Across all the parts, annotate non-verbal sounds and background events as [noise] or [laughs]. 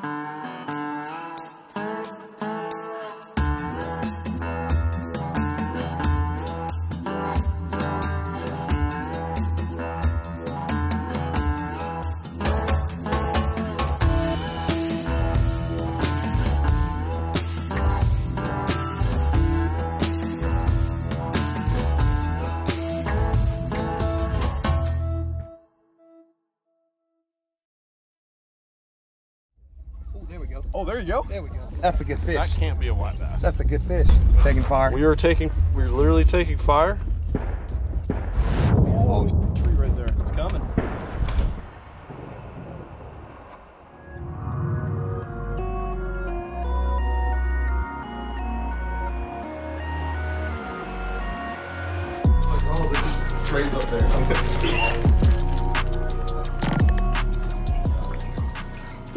There there you go. There we go. That's a good fish. That can't be a white bass. That's a good fish. Taking fire. We are taking, we are literally taking fire. Oh, tree right there. It's coming. Oh, this is trays up there.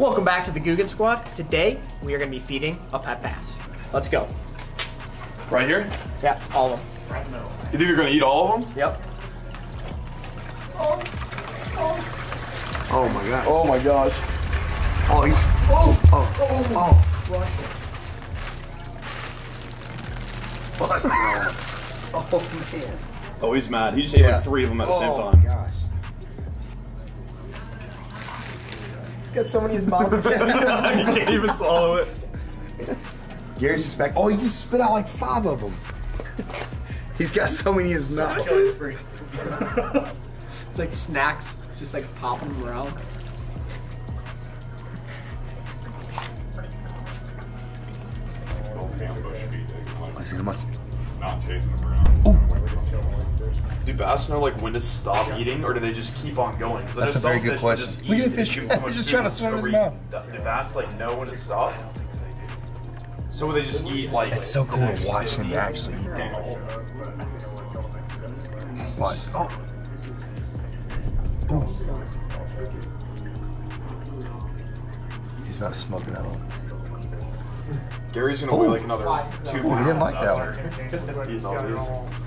Welcome back to the Googan Squad. Today we are going to be feeding a pet bass. Let's go. Right here? Yeah, all of them. You think you're gonna eat all of them? Yep. Oh my god. Oh my gosh. Oh, he's. Oh, oh, oh, oh. oh Busted. Oh man. Oh, he's mad. He just ate Yeah. like three of them at the same time. Oh time. gosh. Got so many in his mouth. [laughs] he can't even swallow it. Gary's just back. Oh, he just spit out like five of them. He's got so many in his mouth. it's like snacks, just like popping them around. I see how much. Not chasing them around. Do bass know like when to stop eating, or do they just keep on going? That's a very good question. Look at the fish. and [laughs] give He's just trying to swim in his mouth. Do do bass like know when to stop? So will they just eat like? It's so cool to watch him 50? actually eat them. What? Oh. Ooh. He's about to smoke it out. Gary's gonna weigh oh. like another two. Ooh, he didn't like that one. [laughs] Eating all these.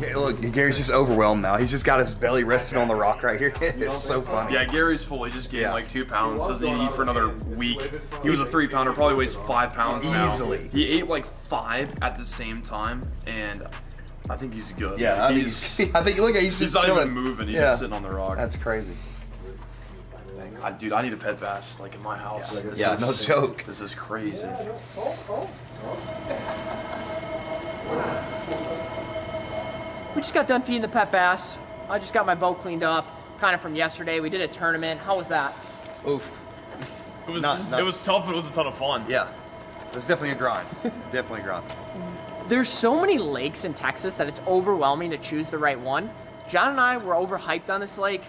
Yeah, look, Gary's just overwhelmed now. He's just got his belly resting on the rock right here. [laughs] it's so funny. Yeah, Gary's full. He just gained Yeah. like two pounds. Doesn't even eat for another week. He was a three pounder, probably weighs five pounds now. Easily. He ate like five at the same time, and I think he's good. Yeah, I think, he's, he's, [laughs] I think look at he's he's not chilling. even moving. He's Yeah. just sitting on the rock. That's crazy. I, dude, I need a pet bass like in my house. Yeah, This yeah, is- no joke. This is crazy. We just got done feeding the pet bass. I just got my boat cleaned up, kind of from yesterday. We did a tournament. How was that? Oof. It was Not- not- it was tough. It was a ton of fun. Yeah. It was definitely a grind. definitely a grind. There's so many lakes in Texas that it's overwhelming to choose the right one. John and I were overhyped on this lake.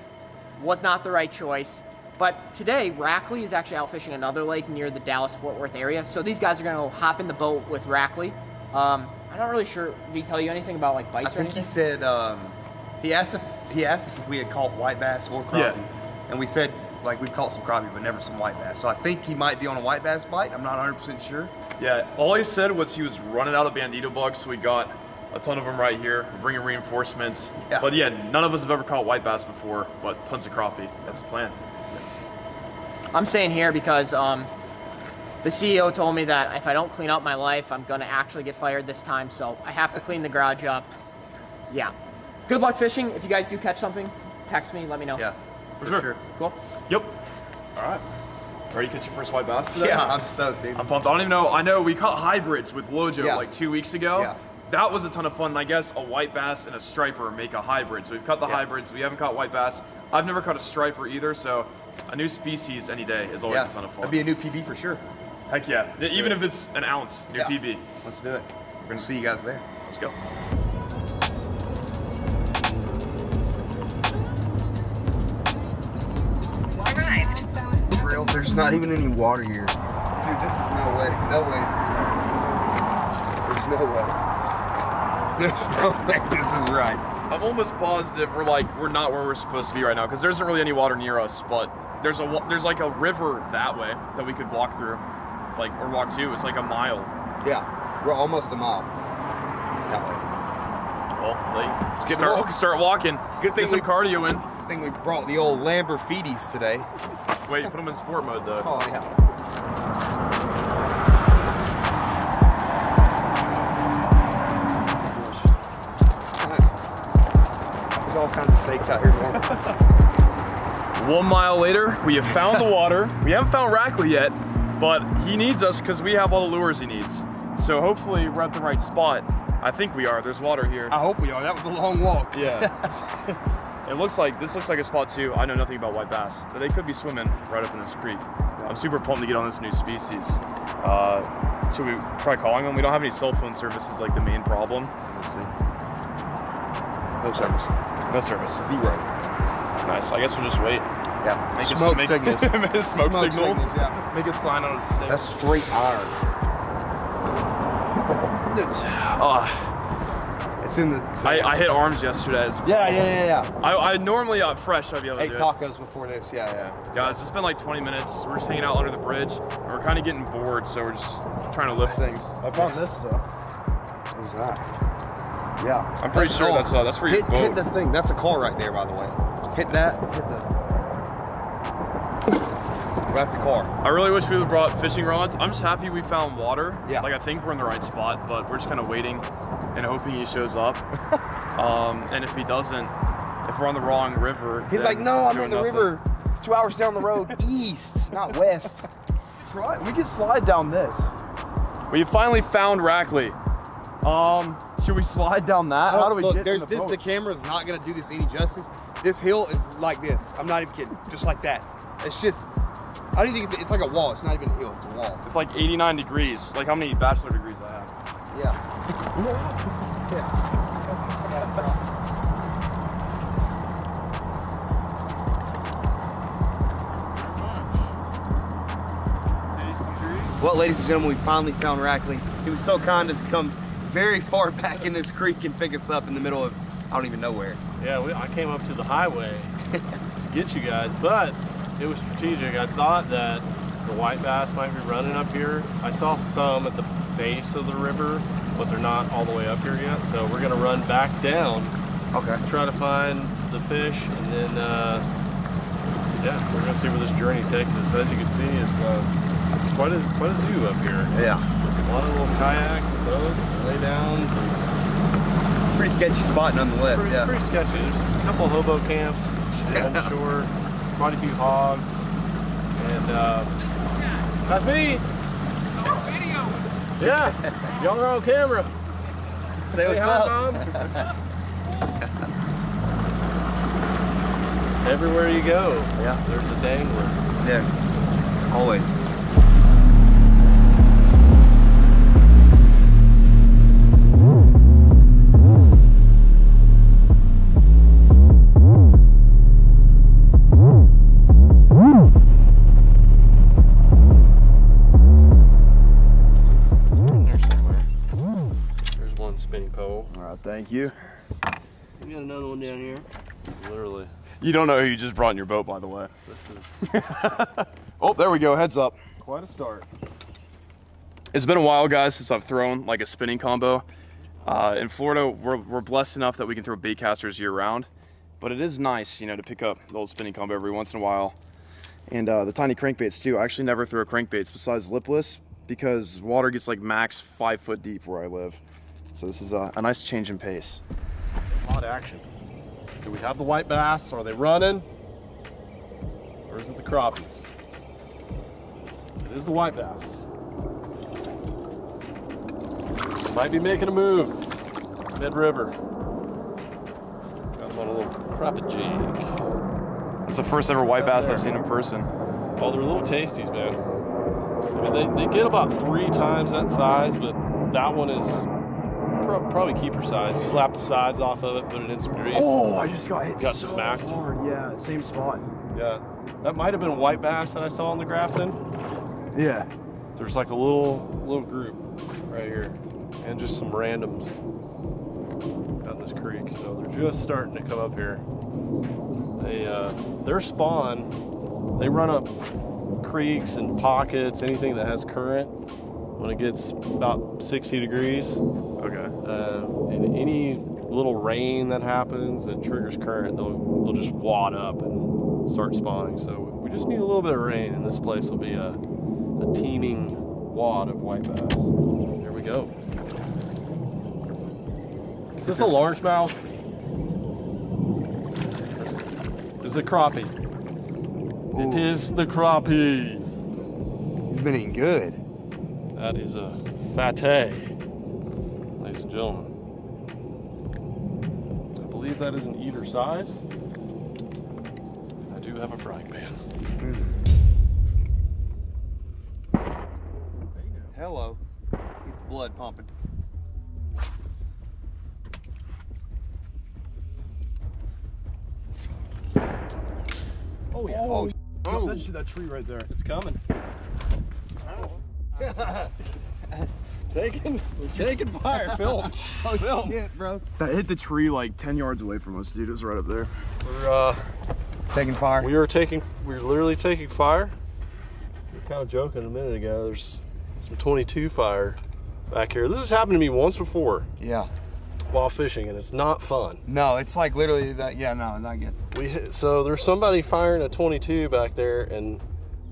Was not the right choice. But today, Rackley is actually out fishing another lake near the Dallas Fort Worth area. So these guys are gonna go hop in the boat with Rackley. Um, I'm not really sure. Did he tell you anything about like bites I or think he said um, he asked if he asked us if we had caught white bass or crappie, Yeah. and we said like we've caught some crappie but never some white bass. So I think he might be on a white bass bite. I'm not 100 percent sure. Yeah, all he said was he was running out of bandito bugs, so we got a ton of them right here. We're bringing reinforcements. Yeah. But yeah, none of us have ever caught white bass before, but tons of crappie. That's the plan. I'm saying here because um, the CEO told me that if I don't clean up my life, I'm gonna actually get fired this time. So I have to clean the garage up. Yeah. Good luck fishing. If you guys do catch something, text me. Let me know. Yeah, For sure. Cool. Yep. All right. Ready to catch your first white bass today? Yeah, I'm stoked, dude. I'm pumped. I don't even know. I know we caught hybrids with Lojo Yeah. like two weeks ago. Yeah. That was a ton of fun. And I guess a white bass and a striper make a hybrid. So we've caught the Yeah. hybrids. We haven't caught white bass. I've never caught a striper either. So a new species any day is always yeah, a ton of fun. that'd be a new PB for sure. Heck yeah. Let's Even do if it's an ounce, new Yeah. PB. Let's do it. We're gonna see you guys there. Let's go. Arrived. Real, there's not even any water here. Dude, this is no way. No way is this right. There's no way. There's no [laughs] way this is right. I'm almost positive we're like we're not where we're supposed to be right now because there isn't really any water near us, but there's a there's like a river that way that we could walk through, like or walk to. It's like a mile. Yeah, we're almost a mile. That way. Well, like get start, walk- start walking. Good thing Get some we- cardio in. I think we brought the old Lamborghinis today. Wait, put them in sport mode though. Oh yeah. [laughs] There's all kinds of snakes out here. [laughs] One mile later, we have found the [laughs] water. We haven't found Rackley yet, but he needs us because we have all the lures he needs. So hopefully we're at the right spot. I think we are. There's water here. I hope we are. That was a long walk. Yeah. [laughs] it looks like this looks like a spot too. I know nothing about white bass, but they could be swimming right up in this creek. I'm super pumped to get on this new species. Uh, should we try calling them? We don't have any cell phone services like the main problem. We'll see. No service. No service. Zero. Nice. I guess we'll just wait. Yeah. Make Smoke make- [laughs] signals. smoke, signals. yeah. Make a sign on a stick. That's straight iron. Ah, It's in the. I, I hit arms yesterday. It's- yeah, yeah, yeah, yeah. I, I normally uh, fresh I'd be able to Ate do tacos before this. Yeah, yeah. Guys, it's been like 20 minutes. We're just hanging out under the bridge, and we're kind of getting bored, so we're just trying to lift things. I found this though. What's that? Yeah. I'm pretty sure oh, that's uh, that's for your hit, boat. hit the thing. That's a car right there, by the way. Hit that. Hit the. That's a car. I really wish we would have brought fishing rods. I'm just happy we found water. Yeah. Like I think we're in the right spot, but we're just kind of waiting and hoping he shows up. [laughs] um, and if he doesn't, if we're on the wrong river, He's like, no, I'm doing in the nothing." river, two hours down the road, [laughs] east, not west. Try. We can slide down this. We finally found Rackley. Um, Should we slide down that? How do we Look, get there's in the this. boat? The camera's not gonna do this any justice. This hill is like this. I'm not even kidding. Just like that. It's just. I don't think it's, it's like a wall. It's not even a hill. It's a wall. it's like 89 degrees. Like how many bachelor degrees I have. Yeah. Yeah. [laughs] Well, ladies and gentlemen, we finally found Rackley. He was so kind as to come very far [laughs] back in this creek and pick us up in the middle of I don't even know where. Yeah, we, I came up to the highway to get you guys, but it was strategic. I thought that the white bass might be running up here. I saw some at the base of the river, but they're not all the way up here yet. So we're gonna run back down, Okay. try to find the fish, and then uh, yeah, we're gonna see where this journey takes us. As you can see, it's uh, it's quite a quite a zoo up here. Yeah. A lot of little kayaks and boats, and lay downs. And Pretty sketchy spot nonetheless. pretty, yeah. it's pretty sketchy. There's a couple of hobo camps on shore, quite a few hogs, and uh, that's me. Yeah, y'all are on camera. Say Say what's hi, up. Mom. [laughs] Everywhere you go, Yeah. there's a dangler. Yeah. Always. Thank you. We got another one down here. Literally, You don't know who you just brought in your boat, by the way. this is [laughs] Oh, there we go. Heads up. Quite a start. It's been a while, guys, since I've thrown like a spinning combo. Uh, in Florida, we're, we're blessed enough that we can throw bait casters year round, but it is nice, you know, to pick up the old spinning combo every once in a while. And uh, the tiny crankbaits too. I actually never throw crankbaits besides lipless because water gets like max five foot deep where I live. So this is a, a nice change in pace. hot action. Do we have the white bass? Are they running? Or is it the crappies? It is the white bass. Might be making a move. Mid river. Got him on a little crappie jig. It's the first ever white bass I've seen in person. Oh, they're little tasties, man. I mean, they, they get about three times that size, but that one is pro- probably keeper size. You slap the sides off of it, put it in some grease. Oh, I just got hit Got so smacked. hard. Yeah, same spot. Yeah, that might have been a white bass that I saw on the Grafton. Yeah. There's like a little little group right here, and just some randoms in this creek. So they're just starting to come up here. They uh, their spawn, they run up creeks and pockets, anything that has current. When it gets about 60 degrees, Okay. uh, and any little rain that happens that triggers current, they'll they'll just wad up and start spawning. So we just need a little bit of rain, and this place will be a, a teeming wad of white bass. There we go. Is this a largemouth? This is a crappie. It is the crappie. He's been eating good. That is a fatty, ladies and gentlemen. I believe that is an eater size. I do have a frying pan. Hello. Get the blood pumping. Oh yeah. Oh, Oh. That, that tree right there. It's coming. [laughs] taking, taking fire, film. film. [laughs] shit, bro. That hit the tree like 10 yards away from us, dude. It was right up there. We're uh, Taking fire. we were taking, we're literally taking fire. We were kind of joking a minute ago. There's some 22 fire back here. This has happened to me once before Yeah. while fishing, and it's not fun. No, it's like literally that. Yeah, no, not good. We hit, so there's somebody firing a 22 back there, and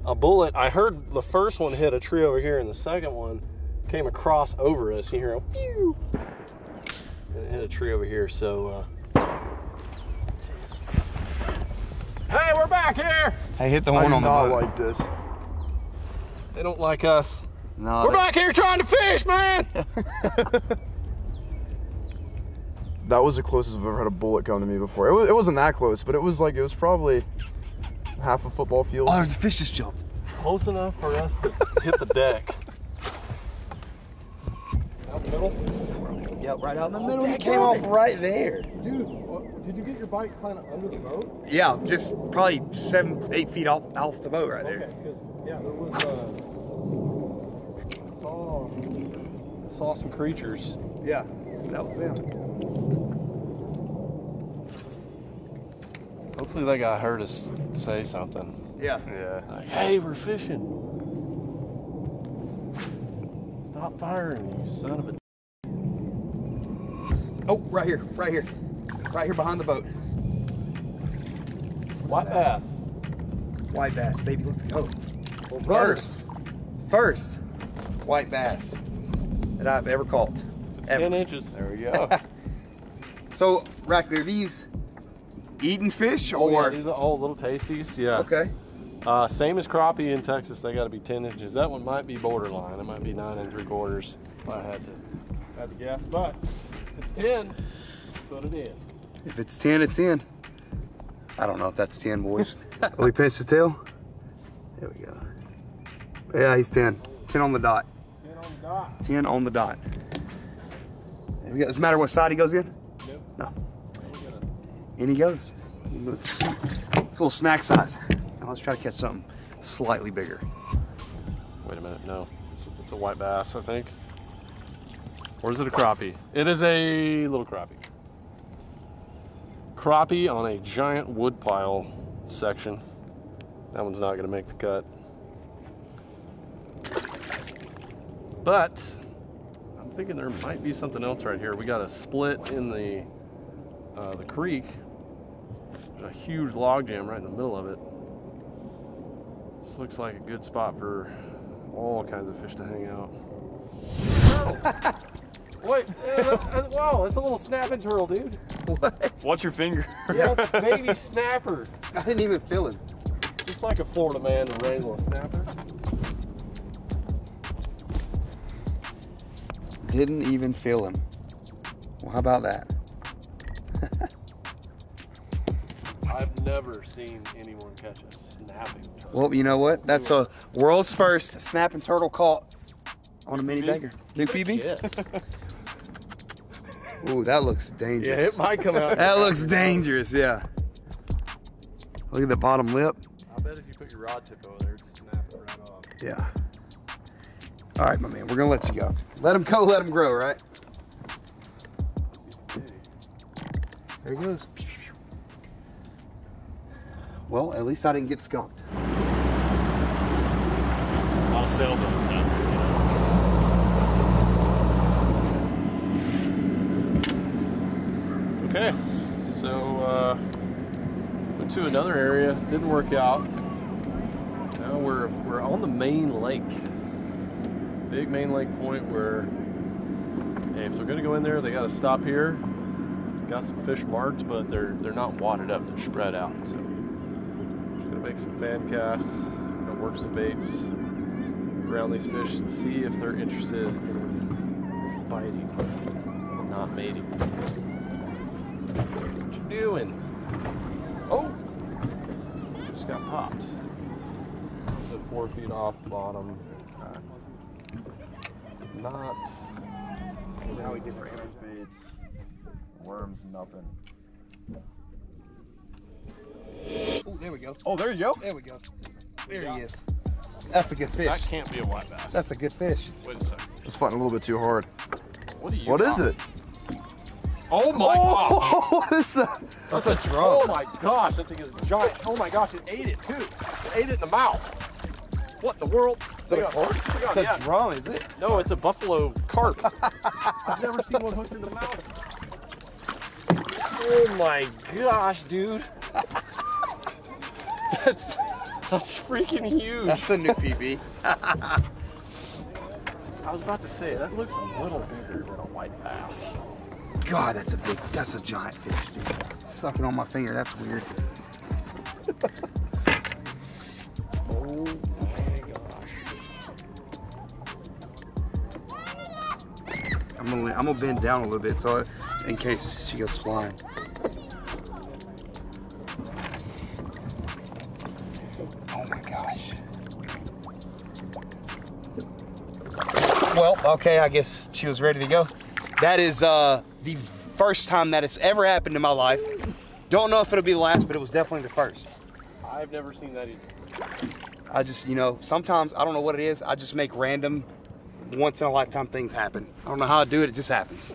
a bullet. I heard the first one hit a tree over here, and the second one came across over us. You hear a pew, and it hit a tree over here. So, uh, hey, we're back here. Hey, hit the one do on the not boat. like this. They don't like us. no, We're they- back here trying to fish, man. [laughs] That was the closest I've ever had a bullet come to me before. It, was, it wasn't that close, but it was like it was probably half a football field. Oh, there's a fish just jumped. Close enough for us to hit the deck. Out the middle. Yep, right out in the middle. He came off right there. Dude, what, did you get your bike kind of under the boat? Yeah, just probably seven, eight feet off off the boat right there. Okay, because yeah, there was. Uh, I saw, I saw some creatures. Yeah, that was them. Hopefully, that guy heard us say something. Yeah. Yeah. Like, hey, we're fishing. Stop firing, you son of a. Oh, right here, right here, right here behind the boat. White bass. White bass, baby. Let's go. Well, First, first white bass that I've ever caught. Ever. Ten inches. There we go. [laughs] So, Rackley, are these eating fish Oh, yeah, or? these are all little tasties. Yeah. okay. Uh, same as crappie in Texas, they got to be 10 inches. That one might be borderline. It might be nine and three quarters. If I had to, had to guess, but it's 10. Put it in. If it's 10, it's in. I don't know if that's 10, boys. [laughs] oh, he pinched the tail? There we go. Yeah, he's 10. 10 on the dot. 10 on the dot. 10 on the dot. There we go. Doesn't matter what side he goes in? Nope. No. In he goes. It's, a little snack size. Now let's try to catch something slightly bigger. Wait a minute. No, it's, it's a white bass, I think. Or is it a crappie? It is a little crappie. Crappie on a giant wood pile section. That one's not to make the cut. But I'm thinking there might be something else right here. We got a split in the uh, the creek. There's a huge log jam right in the middle of it. This looks like a good spot for all kinds of fish to hang out. [laughs] Wait, uh, uh, that's, that's, wow, that's a little snapping turtle, dude. Watch your finger. [laughs] That's baby snapper. I didn't even feel him. Just like a Florida man to wrangle a snapper. Didn't even feel him. Well, how about that? I've never seen anyone catch a snapping turtle. Well, you know what? That's a world's first snapping turtle caught on a mini bagger. New PB? Yes. [laughs] Ooh, that looks dangerous. yeah, it might come out. [laughs] that looks dangerous, yeah. Look at the bottom lip. I bet if you put your rod tip over there, it'd snap it right off. Yeah. All right, my man, we're gonna let you go. Let him go, let him grow, right? There he goes. Well, at least I didn't get skunked. A lot of sailboats out. Okay, so uh, went to another area, didn't work out. Now we're we're on the main lake, big main lake point where, hey, if they're gonna go in there, they got to stop here. Got some fish marked, but they're they're not wadded up; they're spread out. So make some fan casts, work some baits around these fish and see if they're interested in biting and not mating. What you doing? Oh! Just got popped. So four feet off the bottom. Not. How we different baits, worms, nothing. There we go. Oh, there you go. There we go. There he is. That's a good fish. That can't be a white bass. That's a good fish. Wait a second. It's fighting a little bit too hard. What are you? What is it? Oh my oh, god! Oh, [laughs] what is that? That's a drum. Oh my gosh, that thing is giant. Oh my gosh, it ate it too. It ate it in the mouth. What in the world? Is that a carp? hang It's a yeah. drum, is it? No, it's a buffalo carp. [laughs] I've never seen one hooked in the mouth. Oh my gosh, dude. That's that's freaking huge. That's a new PB. [laughs] I was about to say that looks a little bigger than a white bass. God, that's a big, that's a giant fish, dude. Sucking on my finger, that's weird. Oh my gosh. I'm gonna, I'm gonna bend down a little bit so in case she goes flying. Okay, I guess she was ready to go. That is uh, the first time that it's ever happened in my life. Don't know if it'll be the last, but it was definitely the first. I've never seen that either. I just, you know, sometimes I don't know what it is. I just make random, once in a lifetime things happen. I don't know how I do it. It just happens.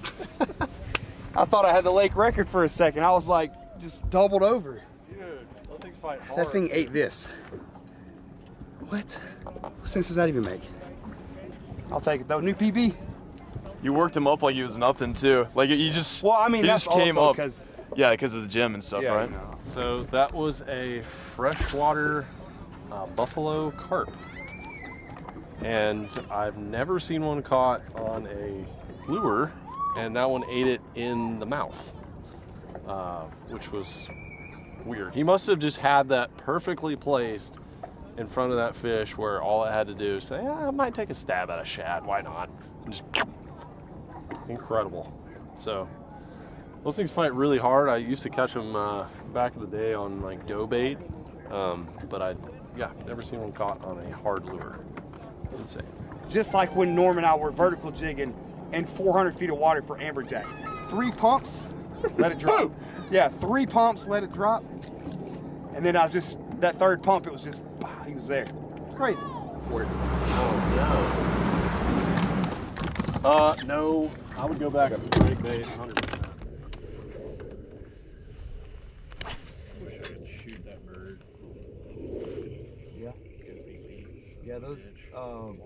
[laughs] I thought I had the lake record for a second. I was like, just doubled over. Dude, those things fight hard. That thing ate this. What? What sense does that even make? I'll take it though. New PB. You worked him up like he was nothing too. Like you just. Well, I mean, he that's just came also up. because Yeah, because of the gym and stuff, yeah, right? you know. So that was a freshwater uh, buffalo carp. And I've never seen one caught on a lure, and that one ate it in the mouth, uh, which was weird. He must have just had that perfectly placed in front of that fish where all it had to do is say, "Ah, I might take a stab at a shad, why not? And just incredible. So those things fight really hard. I used to catch them uh, back in the day on like dough bait, um, but I, yeah, never seen one caught on a hard lure. Insane. just like when Norm and I were vertical jigging in 400 feet of water for amberjack. Three pumps, let it [laughs] drop. yeah, three pumps, let it drop. And then I just, that third pump, it was just, bah, he was there. It's crazy. Oh no. Uh, no. I would go back to big bait, 100%. Wish I could shoot that bird. Yeah. Yeah, those, um,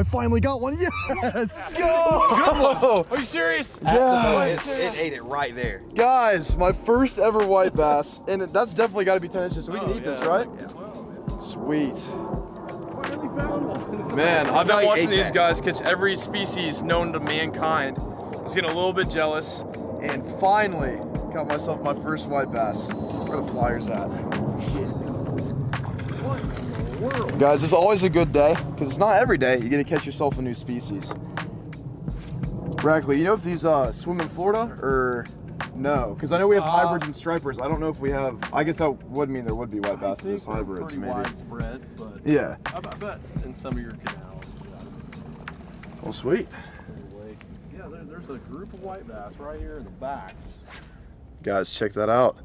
I finally got one. [laughs] Yes. Let's go. Are you serious? Yes. it, it ate it right there. Guys, my first ever white bass, and it- that's definitely got to be 10 inches, so we oh, can eat this, right? Sweet. Man, [laughs] I've been watching these that. guys catch every species known to mankind. I was getting a little bit jealous. And finally, got myself my first white bass. Where the pliers at? Guys, it's always a good day because it's not every day you get to catch yourself a new species. Brackley, you know if these uh, swim in Florida or no? Because I know we have Uh, hybrids and stripers. I don't know if we have. I guess that would mean there would be white bass there's hybrids, maybe. widespread, but Yeah. I I bet in some of your canals. Well, sweet. Yeah, there, there's a group of white bass right here in the back. Guys, check that out.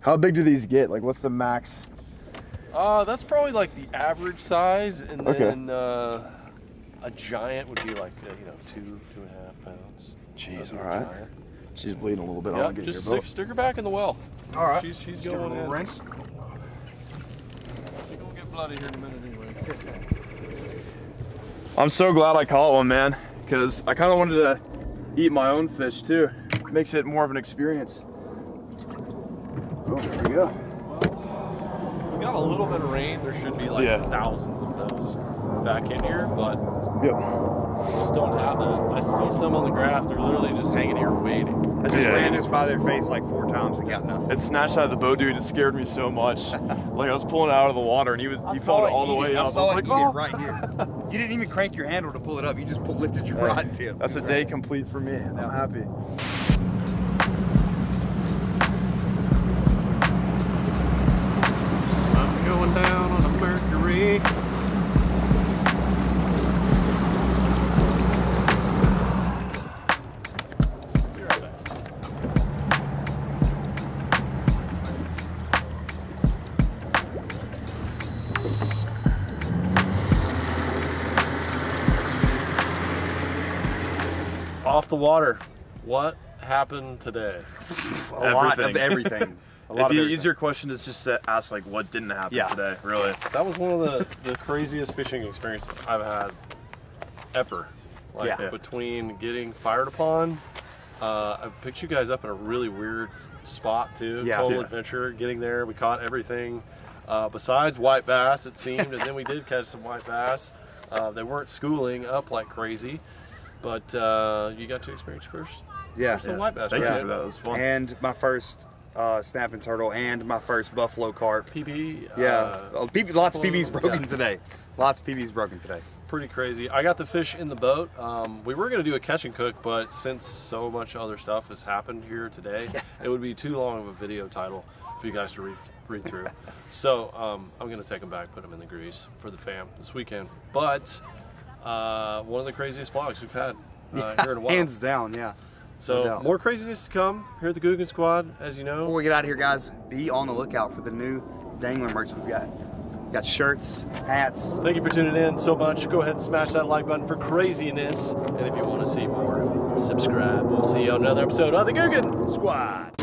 How big do these get? Like, what's the max? Uh, that's probably like the average size, and Okay. then uh, a giant would be like uh, you know two, two and a half pounds. Jeez, That'd be all a right. giant. She's bleeding a little bit. Yeah, I'll get just your stick, stick her back in the well. All right. She's she's Give a going little in. rinse. She's gonna get bloody here in a minute anyway. I'm so glad I caught one, man. because I kind of wanted to eat my own fish too. Makes it more of an experience. Oh, there we go. We got a little bit of rain. There should be like Yeah. thousands of those back in here, but Yep. just don't have that. I see some on the graph. They're literally just hanging here waiting. I just Yeah. ran this by their face like four times and got nothing. It snatched out of the boat, dude. It scared me so much. [laughs] like I was pulling it out of the water, and he was he felt it all the way up. I saw was it like, oh. right here. [laughs] You didn't even crank your handle to pull it up. You just pull, lifted your Hey, rod tip. That's a day complete for me. I'm happy. Down on a Mercury. Be right back. Off the water. What happened today? a lot of Everything. [laughs] everything. A lot It'd be an easier question is just to ask like what didn't happen Yeah. today, really. That was one of the, the craziest fishing experiences I've had ever. Like Yeah. between getting fired upon, uh, I picked you guys up in a really weird spot too. Yeah. Total Yeah. adventure. Getting there, we caught everything uh, besides white bass. It seemed, and then we did catch some white bass. Uh, they weren't schooling up like crazy, but uh, you got to experience first. Yeah. Some white bass. Thank right? you for that. It was fun. And my first uh, snapping turtle and my first buffalo carp. PB. Yeah. uh, PB, lots of PBs yeah. broken today. Lots of PBs broken today. pretty crazy. I got the fish in the boat. Um, we were going to do a catch and cook, but since so much other stuff has happened here today, [laughs] it would be too long of a video title for you guys to read, read through. [laughs] So um, I'm going to take them back, put them in the grease for the fam this weekend. But uh, one of the craziest vlogs we've had uh, here in a [laughs] while. Hands down, yeah. No so doubt. more craziness to come here at the Googan Squad, as you know. Before we get out of here, guys, be on the lookout for the new dangler merch we've got. We've got shirts, hats. Thank you for tuning in so much. Go ahead and smash that like button for craziness. And if you want to see more, subscribe. We'll see you on another episode of the Googan Squad.